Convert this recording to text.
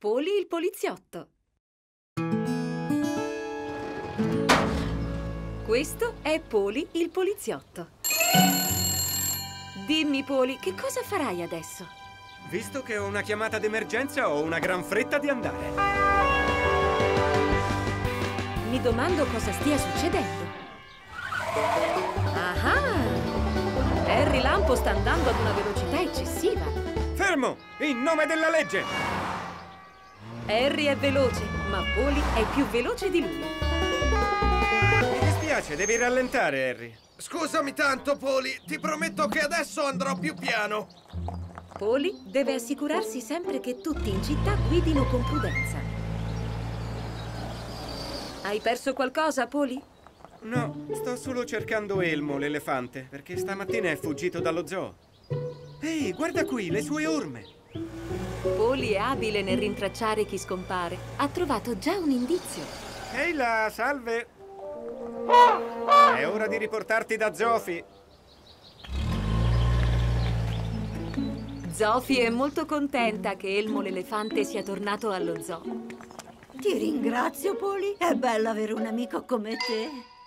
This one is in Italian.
Poli il poliziotto. Questo è Poli il poliziotto. Dimmi, Poli, che cosa farai adesso? Visto che ho una chiamata d'emergenza, ho una gran fretta di andare. Mi domando cosa stia succedendo. Ah! Harry Lampo sta andando ad una velocità eccessiva. Fermo! In nome della legge! Harry è veloce, ma Poli è più veloce di lui. Mi dispiace, devi rallentare, Harry. Scusami tanto, Poli. Ti prometto che adesso andrò più piano. Poli deve assicurarsi sempre che tutti in città guidino con prudenza. Hai perso qualcosa, Poli? No, sto solo cercando Elmo, l'elefante, perché stamattina è fuggito dallo zoo. Ehi, guarda qui, le sue orme! Poli è abile nel rintracciare chi scompare. Ha trovato già un indizio. Ehi là, salve! È ora di riportarti da Zofi. Zofi è molto contenta che Elmo l'elefante sia tornato allo zoo. Ti ringrazio, Poli. È bello avere un amico come te.